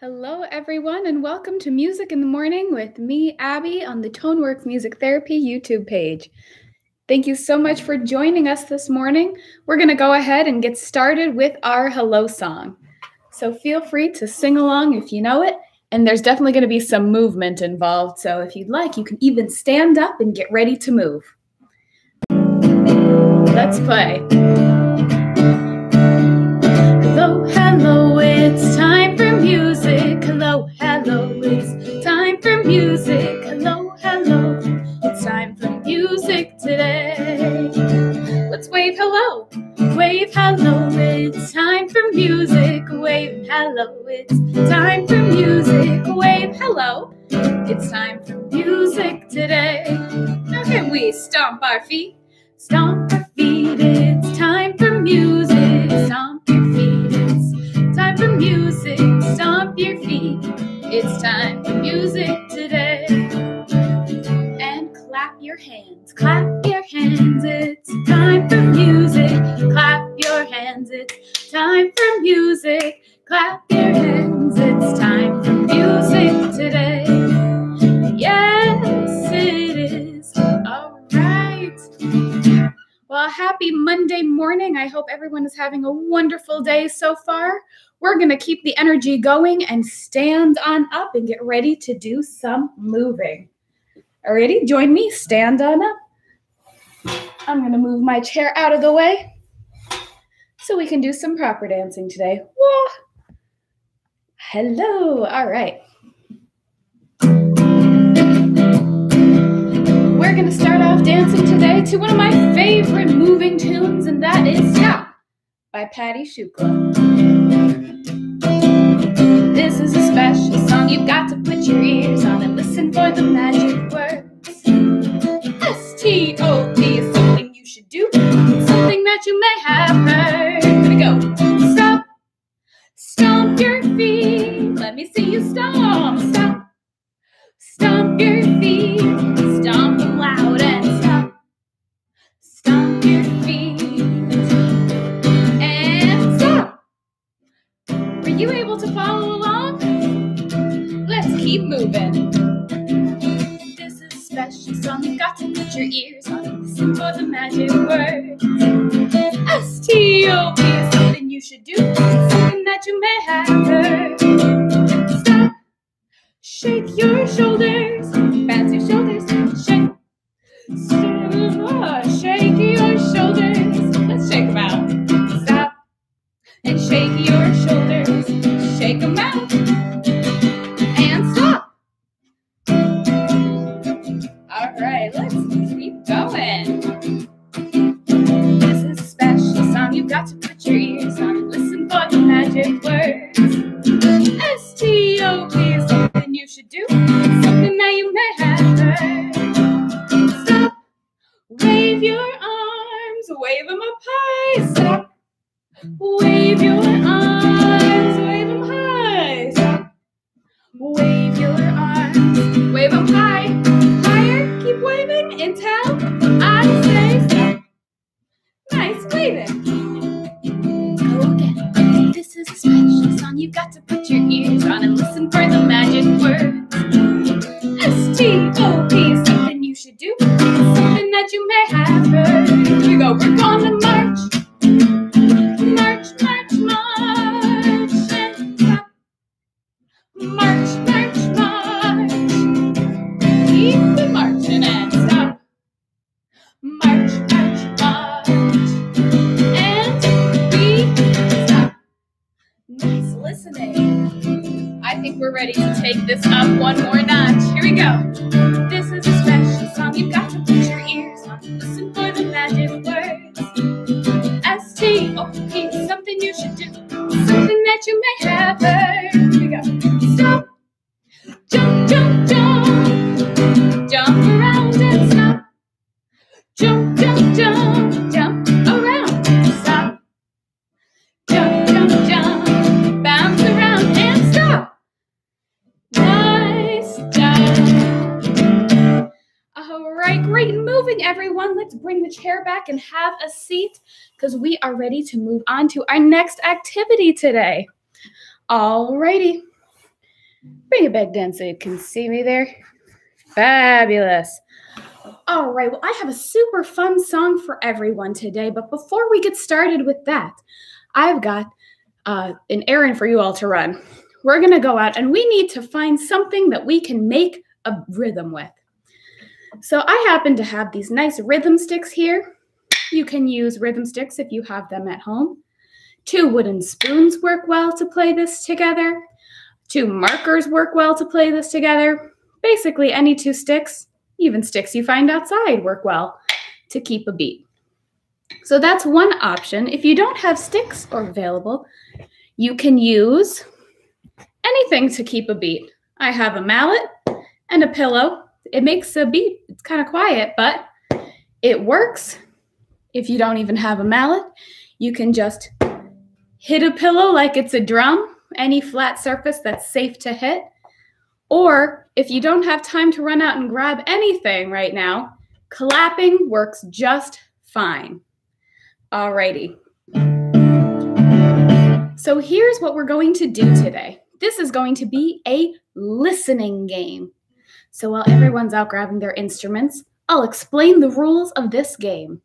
Hello, everyone, and welcome to Music in the Morning with me, Abby, on the Toneworks Music Therapy YouTube page. Thank you so much for joining us this morning. We're going to go ahead and get started with our hello song. So feel free to sing along if you know it, and there's definitely going to be some movement involved. So if you'd like, you can even stand up and get ready to move. Let's play. Hello, it's time for music. Hello, hello, it's time for music today. Let's wave hello, wave hello, it's time for music. Wave hello, it's time for music. Wave hello, it's time for music today. Now can we stomp our feet? Stomp our time for music. Clap your hands, it's time for music. Clap your hands, it's time for music today. Yes, it is. All right. Well, happy Monday morning. I hope everyone is having a wonderful day so far. We're going to keep the energy going and stand on up and get ready to do some moving. Alrighty, join me. Stand on up. I'm going to move my chair out of the way so we can do some proper dancing today. Whoa. Hello. All right. We're going to start off dancing today to one of my favorite moving tunes, and that is Tap by Patty Shukla. This is a special song you've got to put your ears on and listen for the magic words. You may have heard. Here we go. Stop, stomp your feet. Let me see you stomp. Stop, stomp your feet. Stomp loud and stop. Stomp your feet and stop. Were you able to follow along? Let's keep moving. Special song. You've got to put your ears on and listen for the magic words. S T O P is something you should do. Something that you may have heard. Stop. Shake your shoulders. Bounce your shoulders. Shake. Stop. Shake your shoulders. Let's shake them out. Stop. And shake your shoulders. Shake them out. Got to put your ears on and listen for the magic words. S T O P is something you should do, something that you may have heard. Stop, wave your arms, wave them up high. Stop, wave your arms, wave them high. Stop, wave your arms, wave them high, higher. Keep waving until I say stop. Nice waving. You've got to put your ears on and listen for the magic words. S T O P something you should do. Something that you may have heard. Here we go. We're gonna. That you may have heard. Here we go. Stop. Jump, jump, jump. Back and have a seat because we are ready to move on to our next activity today. All righty. Bring it back down so you can see me there. Fabulous. All right, well, I have a super fun song for everyone today, but before we get started with that, I've got uh, an errand for you all to run. We're going to go out and we need to find something that we can make a rhythm with. So I happen to have these nice rhythm sticks here. You can use rhythm sticks if you have them at home. Two wooden spoons work well to play this together. Two markers work well to play this together. Basically, any two sticks, even sticks you find outside, work well to keep a beat. So that's one option. If you don't have sticks or available, you can use anything to keep a beat. I have a mallet and a pillow. It makes a beat. It's kind of quiet, but it works. If you don't even have a mallet, you can just hit a pillow like it's a drum, any flat surface that's safe to hit. Or if you don't have time to run out and grab anything right now, clapping works just fine. Alrighty. So here's what we're going to do today. This is going to be a listening game. So while everyone's out grabbing their instruments, I'll explain the rules of this game.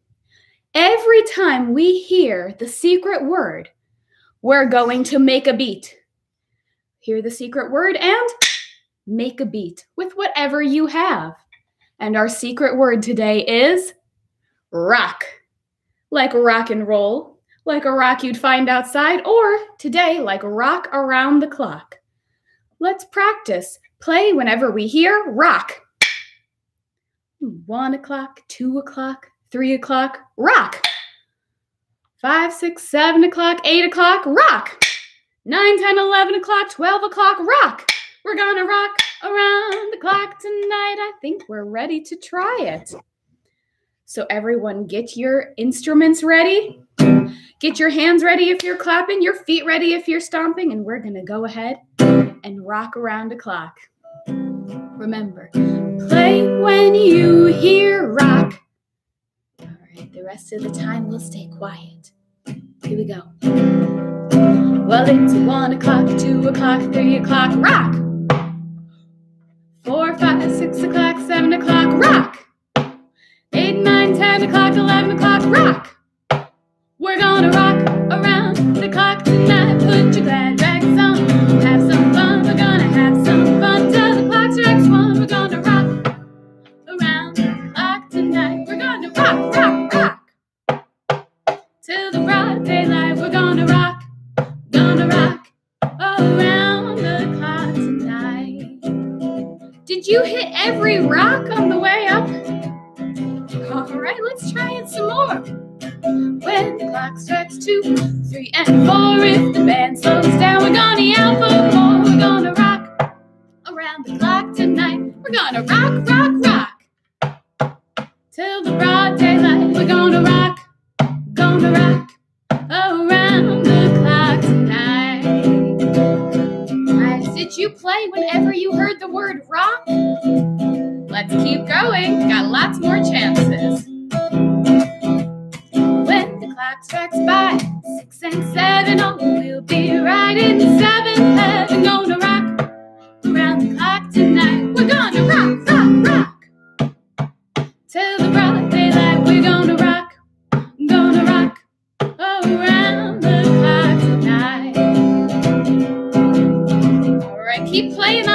Every time we hear the secret word, we're going to make a beat. Hear the secret word and make a beat with whatever you have. And our secret word today is rock. Like rock and roll, like a rock you'd find outside, or today, like rock around the clock. Let's practice. Play whenever we hear rock. One o'clock, two o'clock, three o'clock, rock. Five, six, seven o'clock, eight o'clock, rock. Nine, ten, eleven o'clock, 12 o'clock, rock. We're gonna rock around the clock tonight. I think we're ready to try it. So, everyone, get your instruments ready. Get your hands ready if you're clapping, your feet ready if you're stomping, and we're gonna go ahead and rock around the clock. Remember, play when you hear rock. All right, the rest of the time we'll stay quiet. Here we go. Well, it's one o'clock, two o'clock, three o'clock, rock. Four, five, six o'clock, seven o'clock, rock. Eight, nine, ten o'clock, eleven o'clock, rock. We're gonna rock around the clock tonight. You hit every rock on the way up? All right, let's try it some more. When the clock strikes two, three, and four, if the band slows down, we're gonna yell for more. We're gonna rock around the clock tonight. We're gonna rock, rock, rock till the broad play whenever you heard the word rock? Let's keep going. Got lots more chances. When the clock strikes five, six, and seven, oh, we'll be right in seventh heaven. Gonna rock around the clock tonight. We're gonna rock, keep playing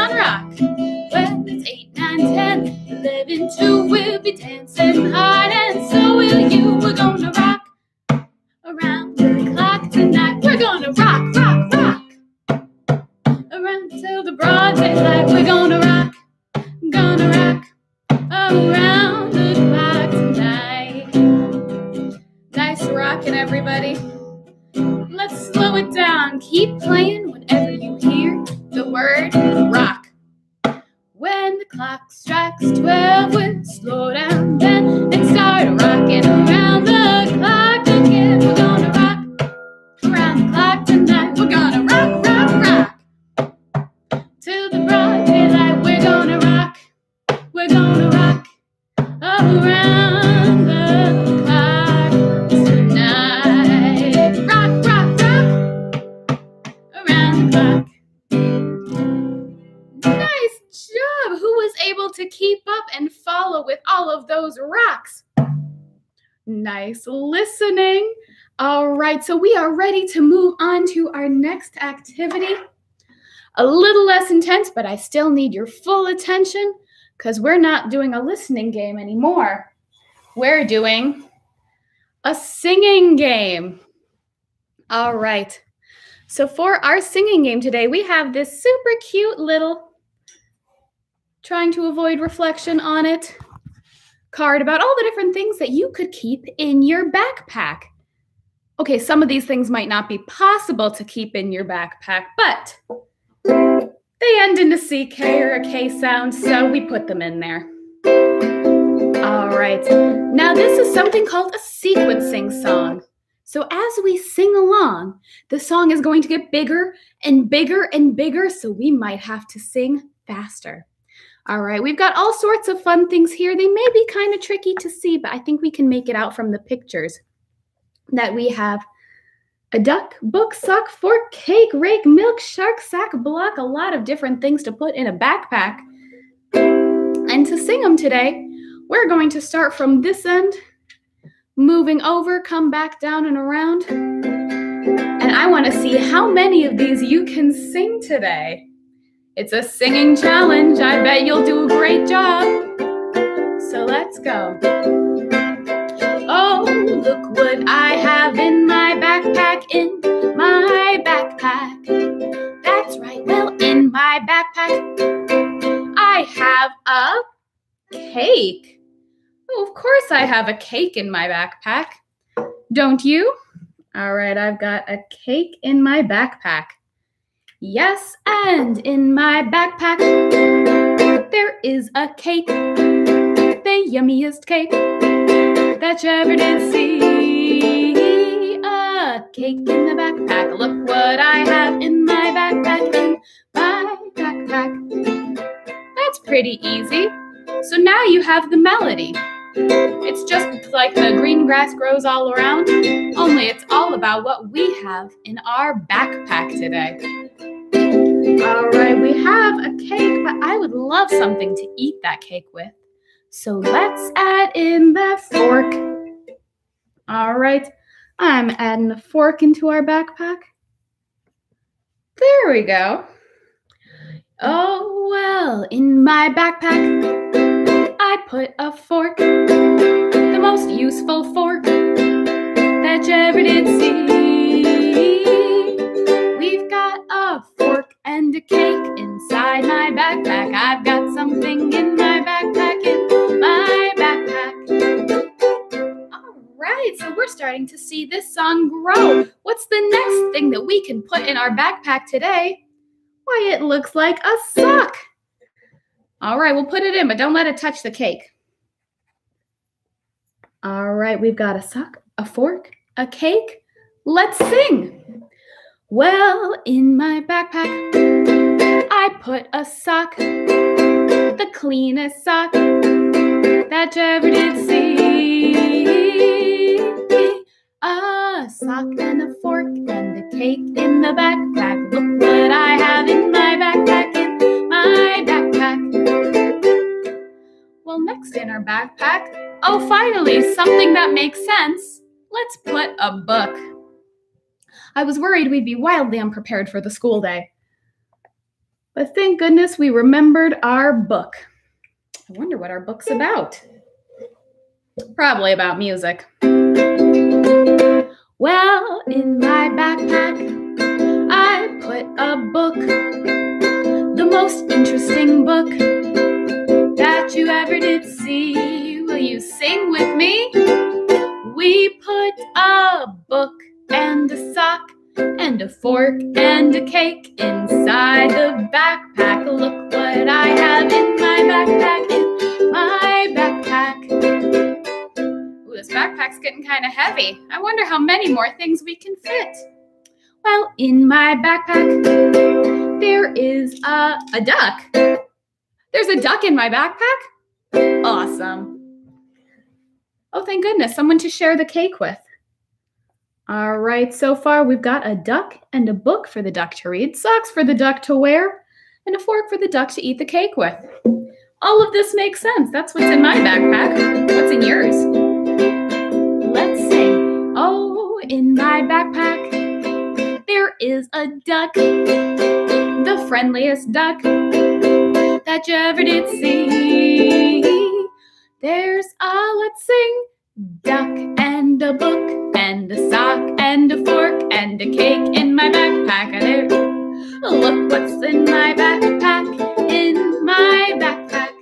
those rocks. Nice listening. All right, so we are ready to move on to our next activity. A little less intense, but I still need your full attention because we're not doing a listening game anymore. We're doing a singing game. All right. So for our singing game today, we have this super cute little trying to avoid reflection on it card about all the different things that you could keep in your backpack. Okay, some of these things might not be possible to keep in your backpack, but they end in a CK or a K sound, so we put them in there. All right, now this is something called a sequencing song. So as we sing along, the song is going to get bigger and bigger and bigger, so we might have to sing faster. All right, we've got all sorts of fun things here. They may be kind of tricky to see, but I think we can make it out from the pictures that we have a duck, book, sock, fork, cake, rake, milk, shark, sack, block, a lot of different things to put in a backpack. And to sing them today, we're going to start from this end moving over, come back down and around. And I want to see how many of these you can sing today. It's a singing challenge. I bet you'll do a great job. So let's go. Oh, look what I have in my backpack, in my backpack. That's right, well, in my backpack, I have a cake. Oh, of course I have a cake in my backpack. Don't you? All right, I've got a cake in my backpack. Yes, and in my backpack there is a cake, the yummiest cake that you ever did see. A cake in the backpack. Look what I have in my backpack, in my backpack. That's pretty easy. So now you have the melody. It's just like the green grass grows all around, only it's all about what we have in our backpack today. All right, we have a cake, but I would love something to eat that cake with. So let's add in the fork. All right, I'm adding a fork into our backpack. There we go. Oh, well, in my backpack, I put a fork, the most useful fork that you ever did see. We've got a fork and a cake inside my backpack. I've got something in my backpack, in my backpack. All right, so we're starting to see this song grow. What's the next thing that we can put in our backpack today? Why, it looks like a sock. All right, we'll put it in, but don't let it touch the cake. All right, we've got a sock, a fork, a cake. Let's sing. Well, in my backpack, I put a sock, the cleanest sock that you ever did see. A sock and a fork and a cake in the backpack. Look what I have in my backpack, in my backpack. Well, next in our backpack, oh, finally, something that makes sense. Let's put a book. I was worried we'd be wildly unprepared for the school day. But thank goodness we remembered our book. I wonder what our book's about. Probably about music. Well, in my backpack, I put a book, the most interesting book that you ever did see. Will you sing with me? We put a book and a sock and a fork and a cake inside the backpack. Look what I have in my backpack, in my backpack Ooh, this backpack's getting kind of heavy. I wonder how many more things we can fit. Well, in my backpack, there is a, a duck. There's a duck in my backpack? Awesome. Oh, thank goodness, someone to share the cake with. All right, so far we've got a duck and a book for the duck to read, socks for the duck to wear, and a fork for the duck to eat the cake with. all of this makes sense. That's what's in my backpack. What's in yours? Let's sing. Oh, in my backpack, there is a duck, the friendliest duck that you ever did see. There's a let's sing and a cake in my backpack. Look what's in my backpack, in my backpack.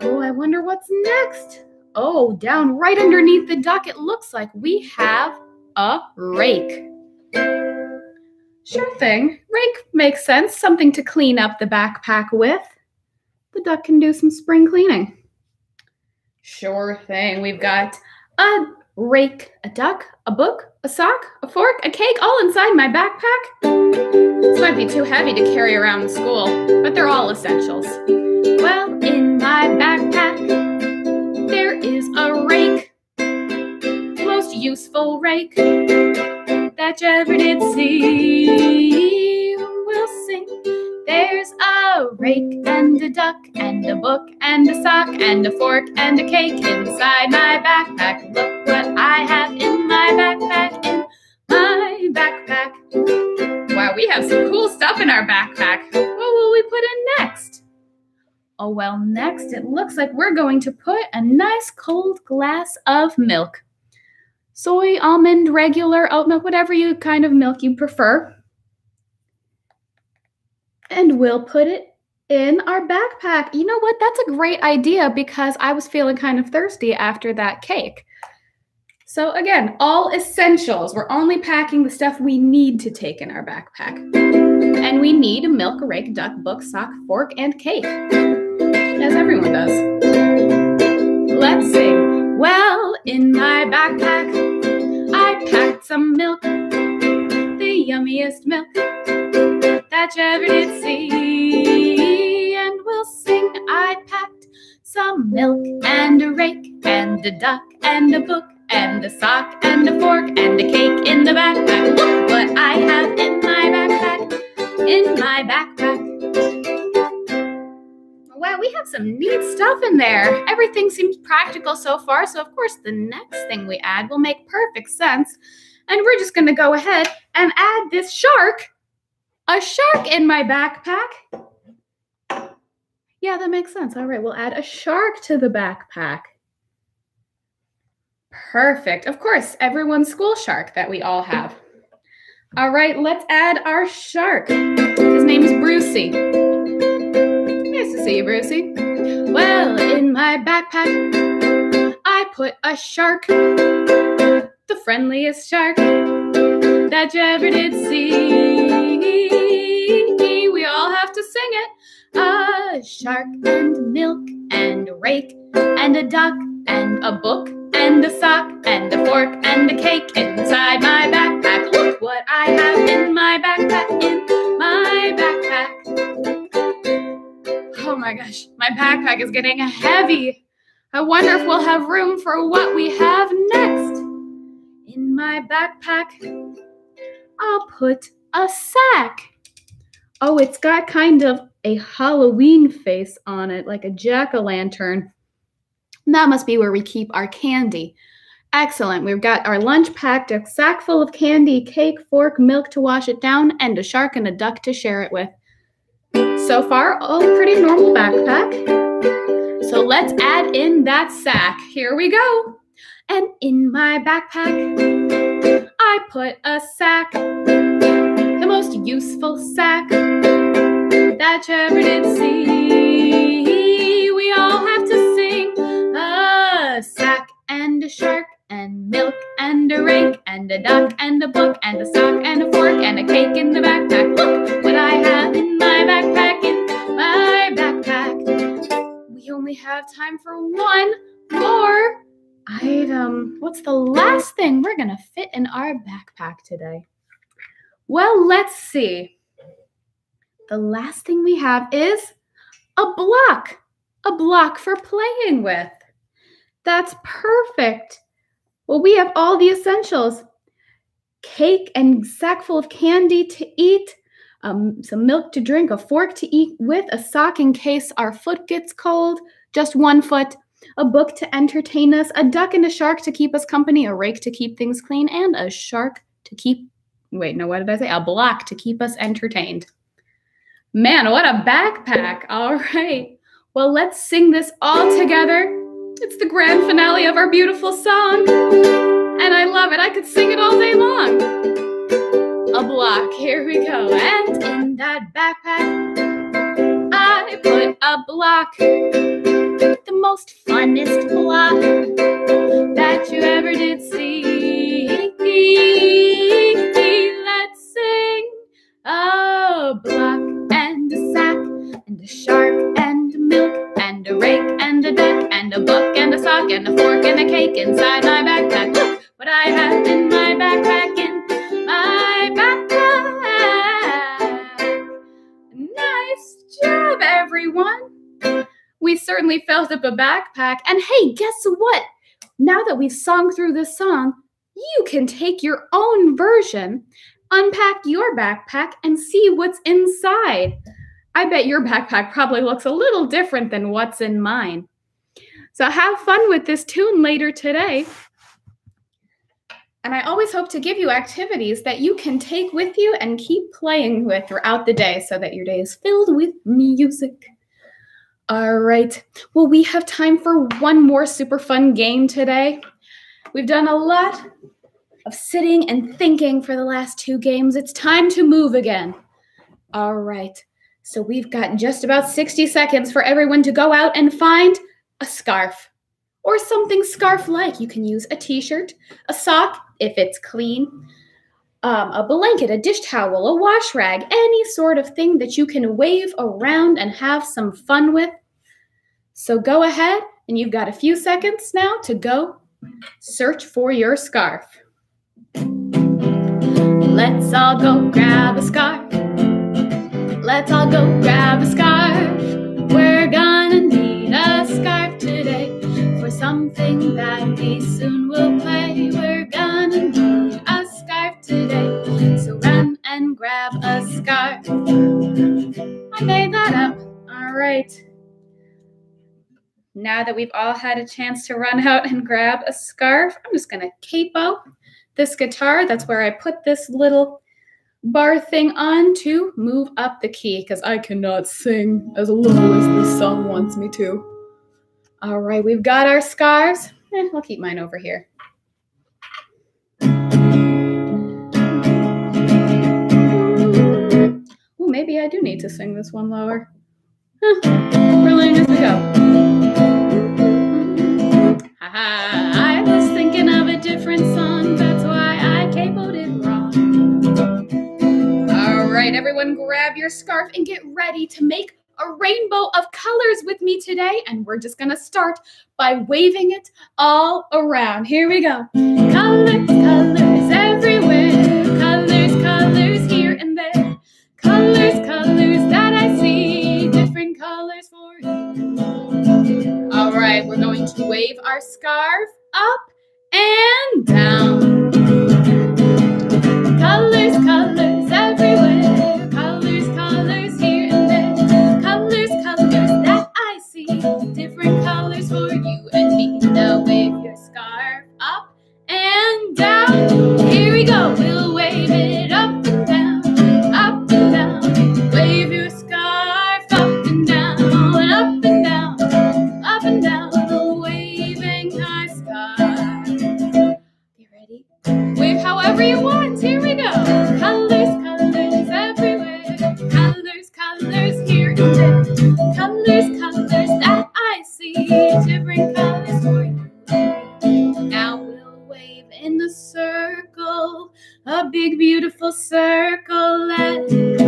Oh, I wonder what's next. Oh, down right underneath the duck, it looks like we have a rake. Sure thing. Rake makes sense. Something to clean up the backpack with. The duck can do some spring cleaning. Sure thing. We've got a rake, a duck, a book, a sock, a fork, a cake, all inside my backpack. This might be too heavy to carry around school, but they're all essentials. Well, in my backpack, there is a rake, most useful rake that you ever did see. We'll sing there's a rake and a duck and a book and a sock and a fork and a cake inside my backpack. Look what I have in my backpack, in my backpack. Wow, we have some cool stuff in our backpack. What will we put in next? Oh, well, next it looks like we're going to put a nice cold glass of milk. Soy, almond, regular, oat milk, whatever you kind of milk you prefer and we'll put it in our backpack. You know what? That's a great idea because I was feeling kind of thirsty after that cake. So, again, all essentials. We're only packing the stuff we need to take in our backpack. And we need a milk, a rake, duck, book, sock, fork, and cake, as everyone does. Let's sing. Well, in my backpack, I packed some milk, the yummiest milk that you ever did see. And we'll sing, I packed some milk and a rake and a duck and a book and a sock and a fork and a cake in the backpack. Look what I have in my backpack, in my backpack. Wow, we have some neat stuff in there. Everything seems practical so far, so of course the next thing we add will make perfect sense. And we're just going to go ahead and add this shark a shark in my backpack. Yeah, that makes sense. All right, we'll add a shark to the backpack. Perfect. Of course, everyone's school shark that we all have. All right, let's add our shark. His name is Brucey. Nice to see you, Brucey. Well, in my backpack, I put a shark, the friendliest shark that you ever did see We all have to sing it. A shark and milk and rake and a duck and a book and a sock and a fork and a cake inside my backpack. Look what I have in my backpack, in my backpack. Oh my gosh, my backpack is getting heavy. I wonder if we'll have room for what we have next. In my backpack, I'll put a sack. Oh, it's got kind of a Halloween face on it, like a jack o' lantern. That must be where we keep our candy. Excellent. We've got our lunch packed, a sack full of candy, cake, fork, milk to wash it down, and a shark and a duck to share it with. So far, all pretty normal backpack. So let's add in that sack. Here we go. And in my backpack, I put a sack the most useful sack that you ever did see. A sack and a shark and milk and a rake and a duck and a book and a sock and a fork and a cake in the backpack. Look what I have in my backpack, in my backpack. We only have time for one more item. What's the last thing we're going to fit in our backpack today? Well, let's see. The last thing we have is a block, a block for playing with. That's perfect. Well, we have all the essentials cake and sack full of candy to eat, um, some milk to drink, a fork to eat with, a sock in case our foot gets cold, just one foot, a book to entertain us, a duck and a shark to keep us company, a rake to keep things clean, and a shark to keep, wait, no, what did I say? A block to keep us entertained. Man, what a backpack. All right. Well, let's sing this all together. It's the grand finale of our beautiful song. And I love it. I could sing it all day long. A block. Here we go. And in that backpack, I put a block. The most funnest block that you ever did see. Let's sing a block and a sack and a shark a backpack. And hey, guess what? Now that we've sung through this song, you can take your own version, unpack your backpack, and see what's inside. I bet your backpack probably looks a little different than what's in mine. So have fun with this tune later today. And I always hope to give you activities that you can take with you and keep playing with throughout the day so that your day is filled with music. All right. Well, we have time for one more super fun game today. We've done a lot of sitting and thinking for the last two games. It's time to move again. All right. So we've got just about 60 seconds for everyone to go out and find a scarf or something scarf like. You can use a t shirt, a sock if it's clean, um, a blanket, a dish towel, a wash rag, any sort of thing that you can wave around and have some fun with. So go ahead, and you've got a few seconds now to go search for your scarf. Let's all go grab a scarf. Let's all go grab a scarf. We're gonna need a scarf today for something that we soon will play. We're gonna need today. So run and grab a scarf. I made that up. All right. Now that we've all had a chance to run out and grab a scarf, I'm just gonna capo this guitar. That's where I put this little bar thing on to move up the key because I cannot sing as low as the song wants me to. All right, we've got our scarves. Eh, I'll keep mine over here. Maybe I do need to sing this one lower. We're learning as we go. I was thinking of a different song. That's why I capoed it wrong. All right, everyone, grab your scarf and get ready to make a rainbow of colors with me today. And we're just gonna start by waving it all around. Here we go. Colors, colors everywhere. Wave our scarf up and down. Colors, colors everywhere. Colors, colors here and there. Colors, colors that I see. Different colors for you and me. Now wave your scarf up and down. A big, beautiful circle. Let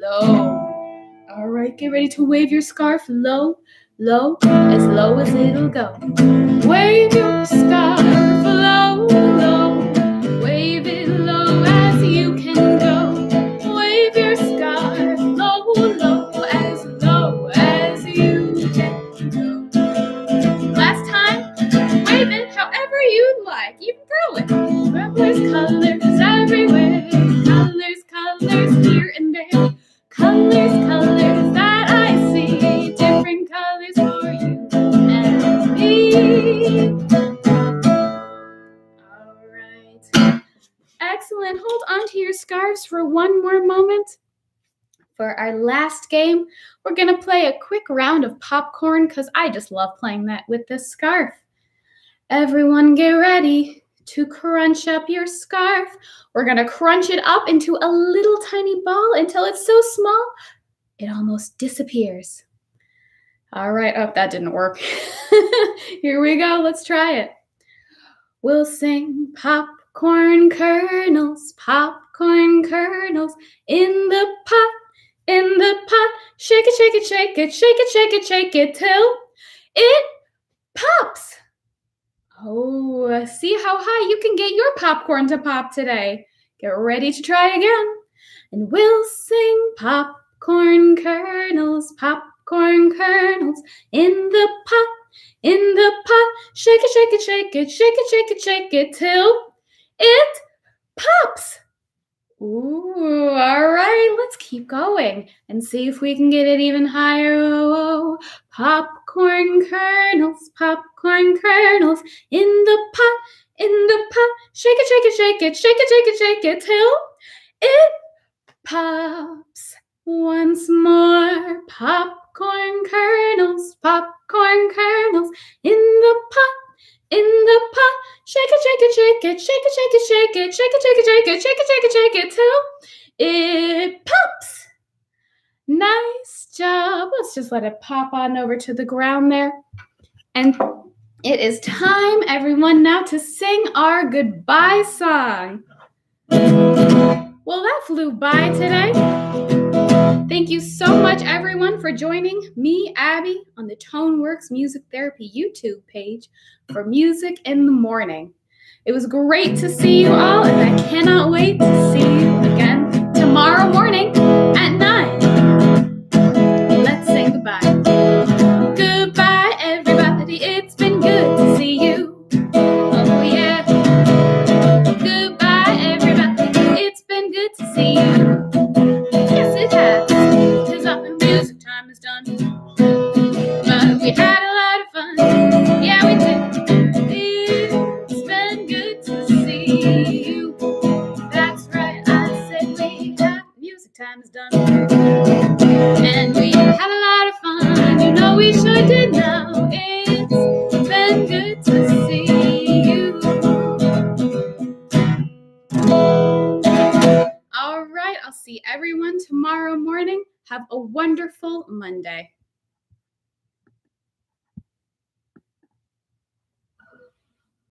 low. All right, get ready to wave your scarf low, low, as low as it'll go. Wave your scarf low, low. Wave it low as you can go. Wave your scarf low, low, as low as you can go. Last time, wave it however you'd like. Can throw it. Colors, colors Excellent. Hold on to your scarves for one more moment. For our last game, we're going to play a quick round of popcorn because I just love playing that with this scarf. Everyone get ready to crunch up your scarf. We're going to crunch it up into a little tiny ball until it's so small it almost disappears. All right. Oh, that didn't work. Here we go. Let's try it. We'll sing popcorn kernels, popcorn kernels in the pot, in the pot. Shake it, shake it, shake it, shake it, shake it, shake it till it pops. Oh, see how high you can get your popcorn to pop today. Get ready to try again. And we'll sing popcorn kernels, popcorn kernels in the pot, in the pot. Shake it, shake it, shake it, shake it, shake it, shake it till it pops. Ooh, all right, let's keep going and see if we can get it even higher. Oh, oh. oh. Popcorn kernels, popcorn kernels in the pot, in the pot. Shake it, shake it, shake it, shake it, shake it, shake it till it pops. Once more, popcorn kernels, popcorn kernels in the pot, in the pot. Shake it, shake it, shake it, shake it, shake it, shake it, shake it, shake it, shake it, shake it, shake it, shake it till it pops. Nice job. Let's just let it pop on over to the ground there. And it is time, everyone, now to sing our goodbye song. Well, that flew by today. Thank you so much, everyone, for joining me, Abby, on the Toneworks Music Therapy YouTube page for Music in the Morning. It was great to see you all, and I cannot wait to see you